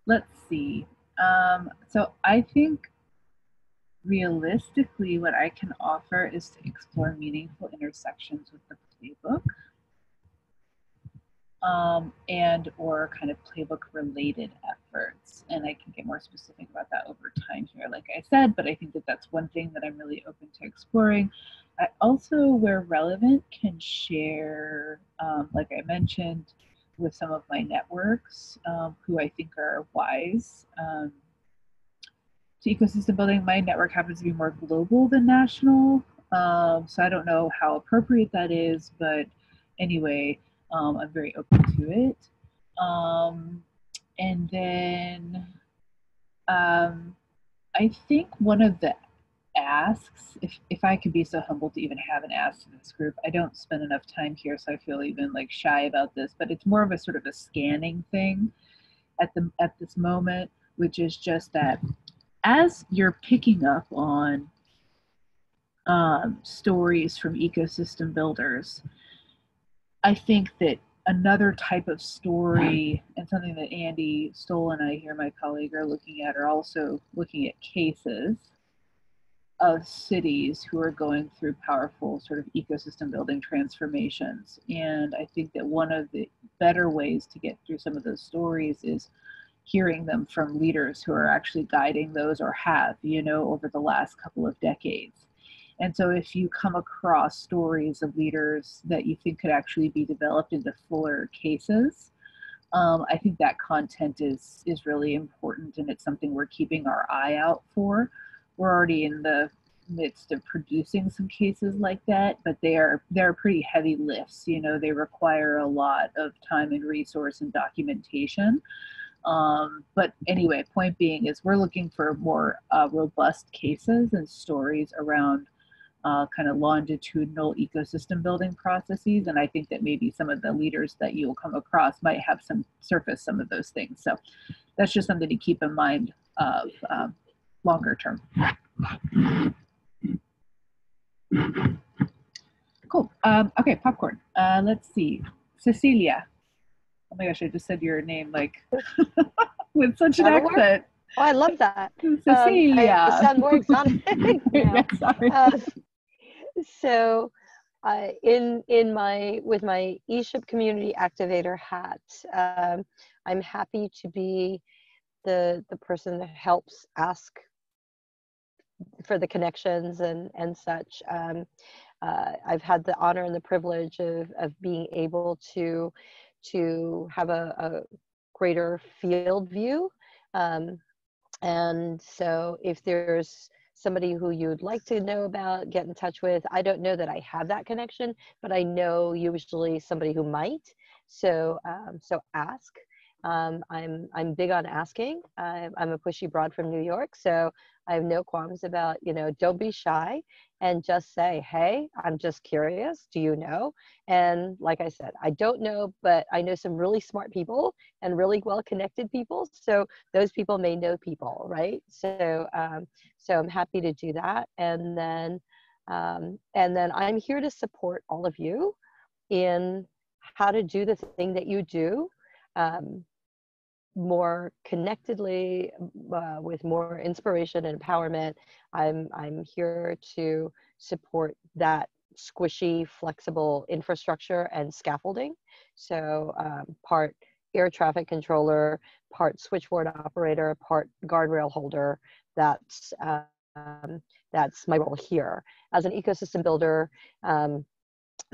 let's see. Um, so I think realistically, what I can offer is to explore meaningful intersections with the playbook. um, and or kind of playbook related efforts. And I can get more specific about that over time here, like I said, but I think that that's one thing that I'm really open to exploring. I also, where relevant, can share, um, like I mentioned, with some of my networks um, who I think are wise um, to ecosystem building. My network happens to be more global than national, um, so I don't know how appropriate that is, but anyway, um, I'm very open to it. Um, and then um, I think one of the asks, if, if I could be so humble to even have an ask in this group, I don't spend enough time here, so I feel even like shy about this, but it's more of a sort of a scanning thing at the at this moment, which is just that as you're picking up on um, stories from ecosystem builders, I think that another type of story and something that Andy Stoll and I here, my colleague, are looking at are also looking at cases of cities who are going through powerful sort of ecosystem building transformations. And I think that one of the better ways to get through some of those stories is hearing them from leaders who are actually guiding those or have, you know, over the last couple of decades. And so if you come across stories of leaders that you think could actually be developed into fuller cases, um, I think that content is is really important and it's something we're keeping our eye out for. We're already in the midst of producing some cases like that, but they are they're pretty heavy lifts. You know, they require a lot of time and resource and documentation. Um, but anyway, point being is we're looking for more uh, robust cases and stories around uh, kind of longitudinal ecosystem building processes. And I think that maybe some of the leaders that you'll come across might have some surface some of those things. So that's just something to keep in mind of um, longer term. Cool. Um, okay, popcorn. Uh, let's see. Cecilia. Oh my gosh, I just said your name like with such an That'll accent. work. Oh, I love that. Cecilia. Um, sound more exotic. Yeah, sorry. Uh, so, uh, in in my with my eShip community activator hat, um, I'm happy to be the the person that helps ask for the connections and and such. Um, uh, I've had the honor and the privilege of of being able to to have a, a greater field view. Um, and so if there's somebody who you'd like to know about, get in touch with. I don't know that I have that connection, but I know usually somebody who might. So um, so ask. Um, I'm I'm big on asking. I'm, I'm a pushy broad from New York, so I have no qualms about you know don't be shy and just say hey I'm just curious. Do you know? And like I said, I don't know, but I know some really smart people and really well connected people. So those people may know people, right? So um, so I'm happy to do that. And then um, and then I'm here to support all of you in how to do the thing that you do. Um, more connectedly uh, with more inspiration and empowerment. I'm i'm here to support that squishy flexible infrastructure and scaffolding. So um, part air traffic controller part switchboard operator part guardrail holder that's um, that's my role here. As an ecosystem builder um,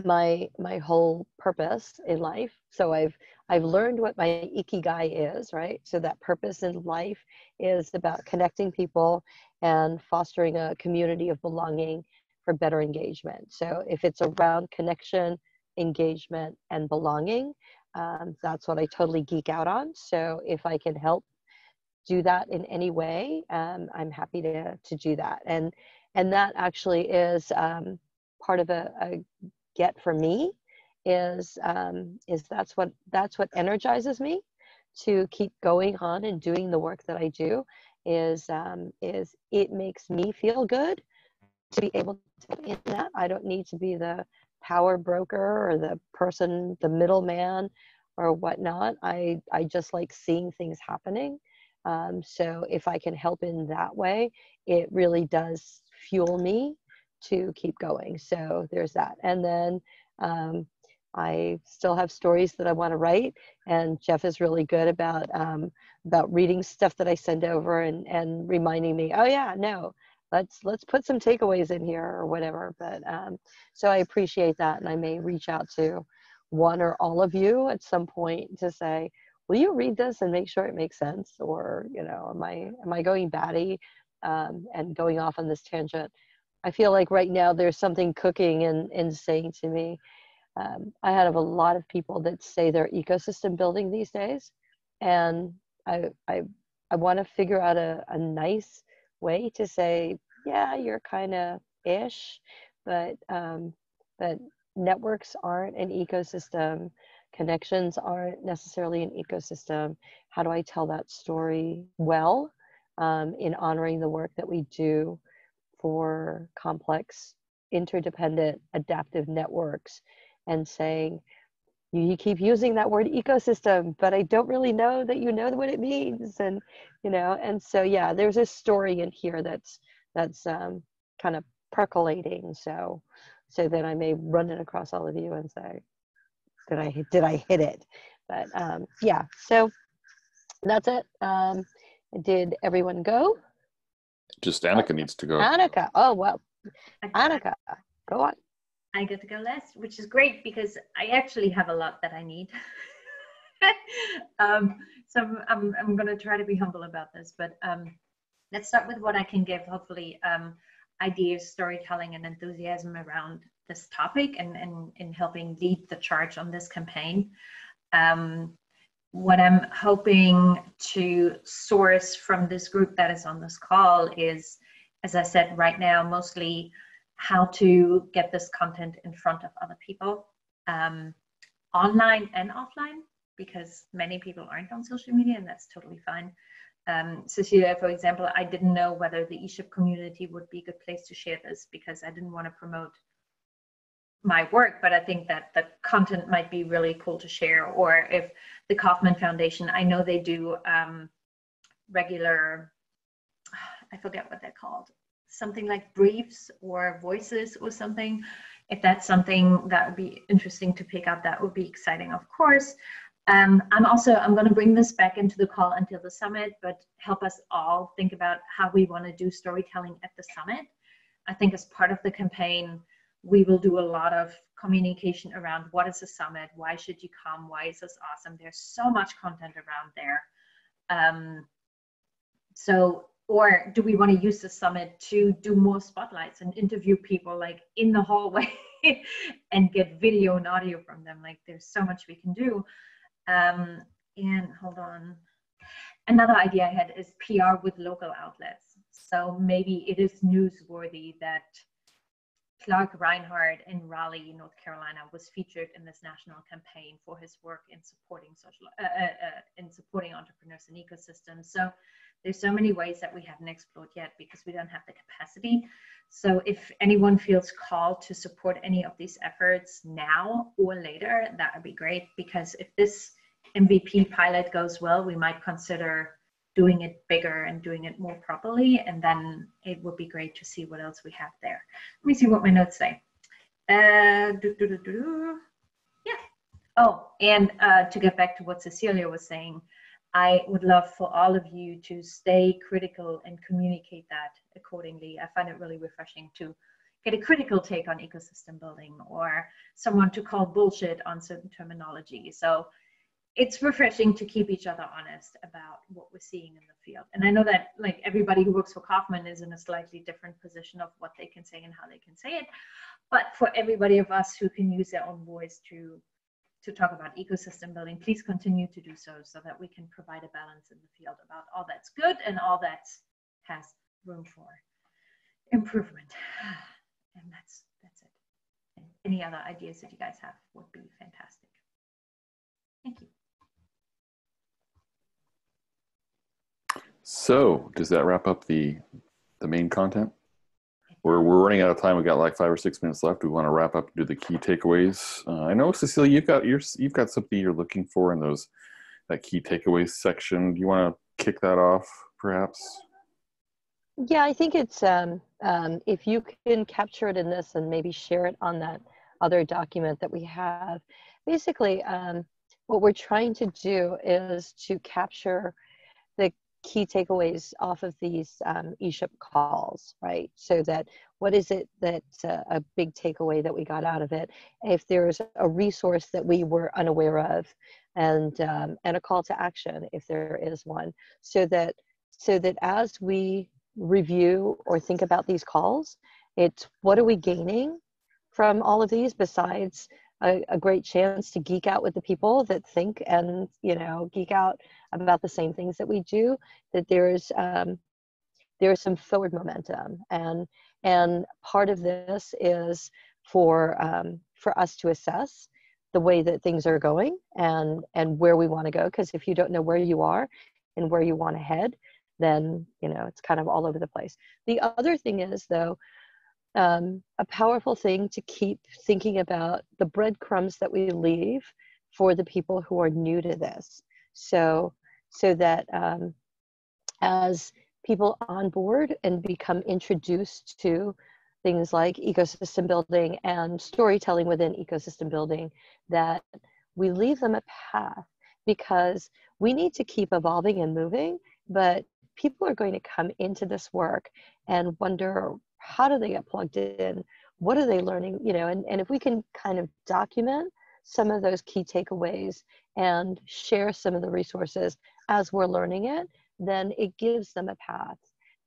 my my whole purpose in life so i've i've learned what my ikigai is right? So that purpose in life is about connecting people and fostering a community of belonging for better engagement. So if it's around connection engagement and belonging um, that's what i totally geek out on. So if i can help do that in any way um, i'm happy to to do that. And and that actually is um, part of a, a get for me is um, is that's what that's what energizes me to keep going on and doing the work that I do is um, is it makes me feel good to be able to in that I don't need to be the power broker or the person the middleman or whatnot I I just like seeing things happening um, so if I can help in that way it really does fuel me to keep going. So there's that. And then um, I still have stories that I want to write, and Jeff is really good about um, about reading stuff that I send over and and reminding me, oh yeah, no, let's let's put some takeaways in here or whatever. But um, so I appreciate that, and I may reach out to one or all of you at some point to say, will you read this and make sure it makes sense, or you know, am I am I going batty um, and going off on this tangent? I feel like right now there's something cooking and, and saying to me, um, I have a lot of people that say they're ecosystem building these days, and I I I want to figure out a, a nice way to say, yeah, you're kind of ish, but um, but networks aren't an ecosystem, connections aren't necessarily an ecosystem. How do I tell that story well um, in honoring the work that we do for complex, interdependent, adaptive networks and saying, you keep using that word ecosystem, but I don't really know that you know what it means. And, you know, and so, yeah, there's a story in here that's, that's um, kind of percolating. So, so that I may run it across all of you and say, did I, did I hit it? But um, yeah, so that's it. Um, did everyone go? Just Annika needs to go. Annika. Oh, well, Annika, go on. I get to go last, which is great because I actually have a lot that I need. um, so I'm, I'm, I'm going to try to be humble about this, but um, let's start with what I can give, hopefully, um, ideas, storytelling, and enthusiasm around this topic and, and in helping lead the charge on this campaign. Um, what I'm hoping to source from this group that is on this call is, as I said, right now, mostly how to get this content in front of other people um, online and offline because many people aren't on social media and that's totally fine. Um, Cecilia, for example, I didn't know whether the eShip community would be a good place to share this because I didn't want to promote my work, but I think that the content might be really cool to share. Or if the Kauffman Foundation, I know they do um, regular, I forget what they're called, something like briefs or voices or something. If that's something that would be interesting to pick up, that would be exciting, of course. Um, I'm also, I'm gonna bring this back into the call until the summit, but help us all think about how we wanna do storytelling at the summit. I think as part of the campaign, we will do a lot of communication around what is a summit, why should you come, why is this awesome. There's so much content around there. Um, so or do we want to use the summit to do more spotlights and interview people like in the hallway and get video and audio from them? Like there's so much we can do. Um, and hold on. Another idea i had is pr with local outlets. So maybe it is newsworthy that Clark Reinhardt in Raleigh, North Carolina, was featured in this national campaign for his work in supporting social, uh, uh, uh, in supporting entrepreneurs and ecosystems. So there's so many ways that we haven't explored yet because we don't have the capacity. So if anyone feels called to support any of these efforts now or later, that would be great because if this MVP pilot goes well, we might consider doing it bigger and doing it more properly. And then it would be great to see what else we have there. Let me see what my notes say. Uh, doo -doo -doo yeah. Oh, and uh, to get back to what Cecilia was saying, I would love for all of you to stay critical and communicate that accordingly. I find it really refreshing to get a critical take on ecosystem building or someone to call bullshit on certain terminology. So it's refreshing to keep each other honest about what we're seeing in the field. And I know that like everybody who works for Kauffman is in a slightly different position of what they can say and how they can say it. But for everybody of us who can use their own voice to to talk about ecosystem building, please continue to do so so that we can provide a balance in the field about all that's good and all that has room for improvement. And that's that's it. And any other ideas that you guys have would be fantastic. Thank you. So does that wrap up the the main content? We're, we're running out of time. We've got like five or six minutes left. We want to wrap up and do the key takeaways. Uh, I know, Cecilia, you've got you you've got something you're looking for in those that key takeaways section. Do you want to kick that off, perhaps? Yeah, I think it's um, um, if you can capture it in this and maybe share it on that other document that we have. Basically, um, what we're trying to do is to capture key takeaways off of these um, eShip calls, right? So that what is it that's a, a big takeaway that we got out of it? If there's a resource that we were unaware of, and um, and a call to action if there is one, so that so that as we review or think about these calls, it's what are we gaining from all of these besides a, a, great chance to geek out with the people that think and you know geek out about the same things that we do that there's um, there's some forward momentum. And and part of this is for um, for us to assess the way that things are going and and where we want to go. Because if you don't know where you are and where you want to head then you know it's kind of all over the place. The other thing is though um, a powerful thing to keep thinking about the breadcrumbs that we leave for the people who are new to this. So so that um, as people on board and become introduced to things like ecosystem building and storytelling within ecosystem building that we leave them a path because we need to keep evolving and moving but people are going to come into this work and wonder how do they get plugged in what are they learning you know and, and if we can kind of document some of those key takeaways and share some of the resources as we're learning it then it gives them a path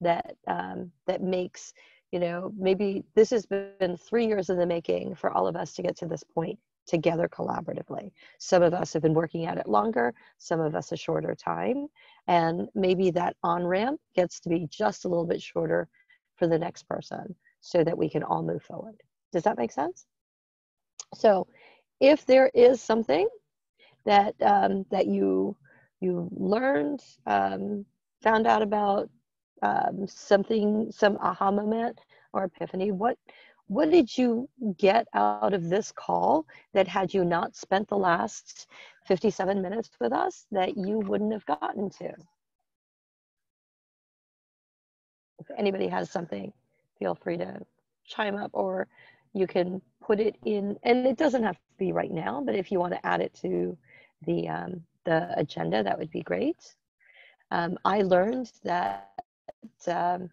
that um, that makes you know maybe this has been three years in the making for all of us to get to this point together collaboratively. Some of us have been working at it longer, some of us a shorter time, and maybe that on ramp gets to be just a little bit shorter for the next person so that we can all move forward. Does that make sense? So, if there is something that um, that you you learned, um, found out about um, something, some aha moment or epiphany, what what did you get out of this call that had you not spent the last 57 minutes with us that you wouldn't have gotten to? If anybody has something, feel free to chime up or you can put it in, and it doesn't have to be right now, but if you want to add it to the, um, the agenda, that would be great. Um, I learned that um,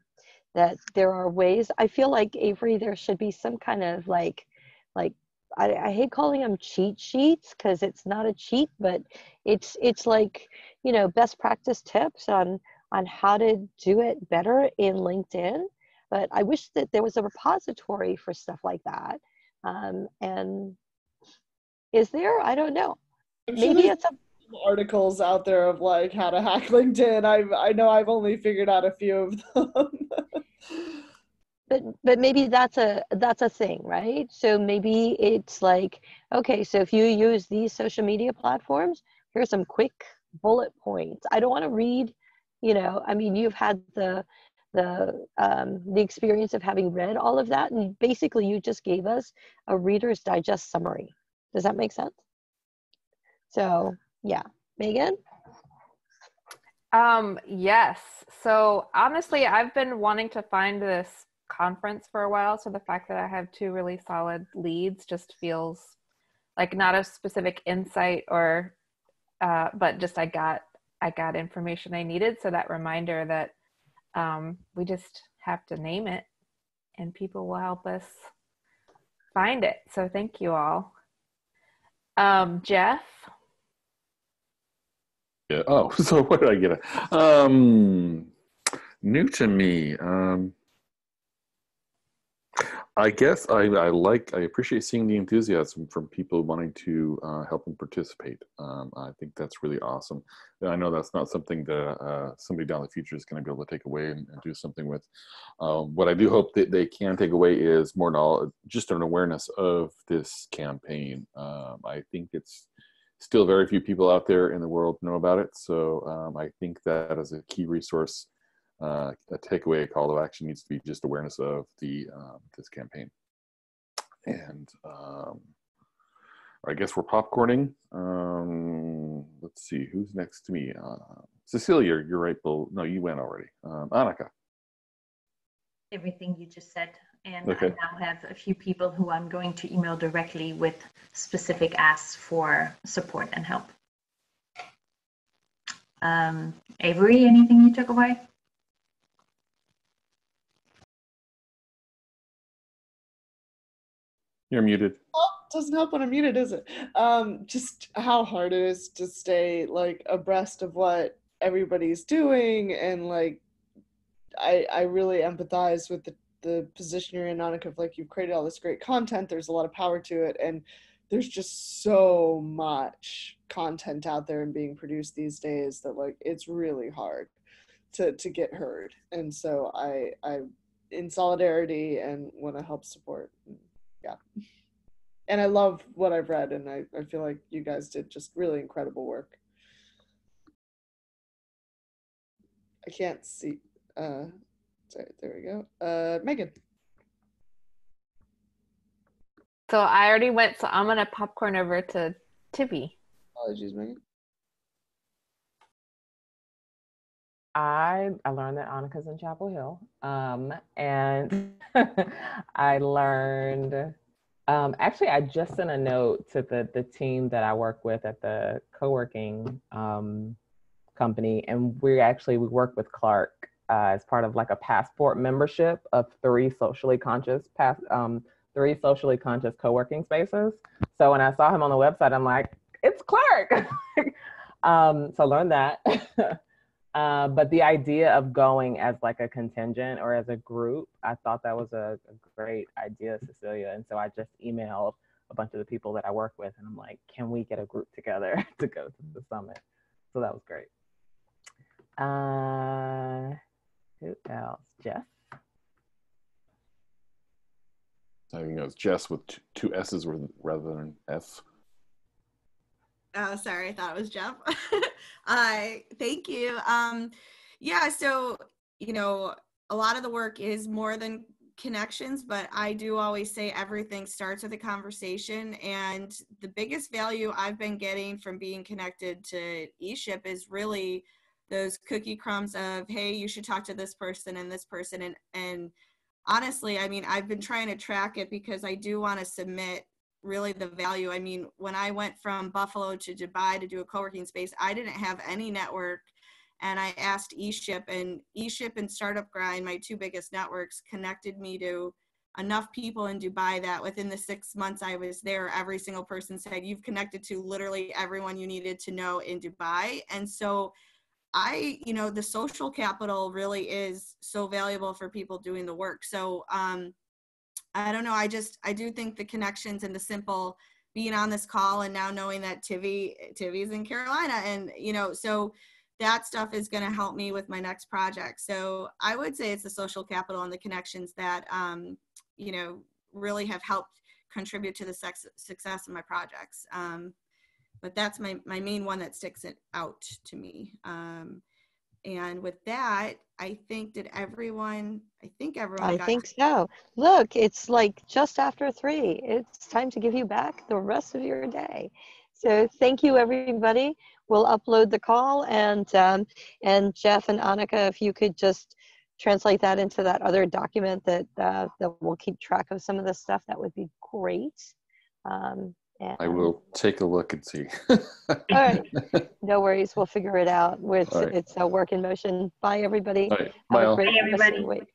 that there are ways i feel like avery there should be some kind of like like i, I hate calling them cheat sheets because it's not a cheat but it's it's like you know best practice tips on on how to do it better in linkedin but i wish that there was a repository for stuff like that um, and is there i don't know maybe it's a articles out there of like how to hack LinkedIn. I I know I've only figured out a few of them. but but maybe that's a that's a thing, right? So maybe it's like okay, so if you use these social media platforms, here's some quick bullet points. I don't want to read, you know, I mean, you've had the the um, the experience of having read all of that, and basically you just gave us a Reader's Digest summary. Does that make sense? So yeah. Megan? Um, yes. So honestly, I've been wanting to find this conference for a while. So the fact that I have two really solid leads just feels like not a specific insight or uh, but just I got I got information I needed. So that reminder that um, we just have to name it and people will help us find it. So thank you all. Um, Jeff? Yeah. Oh, so what did I get? Um, new to me. Um, I guess I, I like, I appreciate seeing the enthusiasm from people wanting to uh, help and participate. Um, I think that's really awesome. And I know that's not something that uh, somebody down the future is going to be able to take away and, and do something with. Um, what I do hope that they can take away is more knowledge, just an awareness of this campaign. Um, I think it's still very few people out there in the world know about it. So um, I think that as a key resource, uh, a takeaway, a call to action needs to be just awareness of the um, this campaign. And um, I guess we're popcorning. Um, let's see who's next to me. Uh, Cecilia, you're right. Bill. No, you went already. Um, Annika. Everything you just said And Okay. I now have a few people who I'm going to email directly with specific asks for support and help. Um, Avery, anything you took away? You're muted. Oh, doesn't help when I'm muted, is it? Um, just how hard it is to stay like abreast of what everybody's doing, and like, I I really empathize with the the position you're in, Annika. Of like you've created all this great content. There's a lot of power to it, and there's just so much content out there and being produced these days that like it's really hard to to get heard. And so I I in solidarity and want to help support. Yeah and I love what I've read, and I, I feel like you guys did just really incredible work. I can't see. Uh, sorry, there we go. Uh, Megan. So I already went, so I'm gonna popcorn over to Tibby. Apologies, Megan. I I learned that Annika's in Chapel Hill, um, and I learned. Um, actually, I just sent a note to the the team that I work with at the co-working um, company, and we actually we work with Clark uh, as part of like a passport membership of three socially conscious past um, three socially conscious co-working spaces. So when I saw him on the website, I'm like, it's Clark. um, so learn that. Uh, but the idea of going as like a contingent or as a group, I thought that was a, a, great idea, Cecilia. And so I just emailed a bunch of the people that I work with, and I'm like, can we get a group together to go to the summit? So that was great. Uh, who else? Jeff. I think it was Jess with two, two S's rather than F. Oh, sorry, I thought it was Jeff. I uh, thank you. Um, yeah, so you know, a lot of the work is more than connections, but I do always say everything starts with a conversation. And the biggest value I've been getting from being connected to eShip is really those cookie crumbs of, hey, you should talk to this person and this person. And and honestly, I mean, I've been trying to track it because I do want to submit really the value. I mean, when I went from Buffalo to Dubai to do a co-working space, I didn't have any network. And I asked eShip and eShip and Startup Grind, my two biggest networks, connected me to enough people in Dubai that within the six months I was there, every single person said, you've connected to literally everyone you needed to know in Dubai. And so I, you know, the social capital really is so valuable for people doing the work. So, um, I don't know. I just I do think the connections and the simple being on this call and now knowing that Tivy Tivy's in Carolina and you know so that stuff is going to help me with my next project. So I would say it's the social capital and the connections that um, you know really have helped contribute to the sex, success of my projects. Um, but that's my my main one that sticks it out to me. Um, and with that, I think did everyone? I think everyone. I think so. Look, it's like just after three. It's time to give you back the rest of your day. So thank you, everybody. We'll upload the call, and um, and Jeff and Annika, if you could just translate that into that other document that uh, that will keep track of some of the stuff, that would be great. Um, and I will take a look and see. All right. No worries. We'll figure it out. It's, right. it's a work in motion. Bye, everybody. Right. Bye, Bye everybody.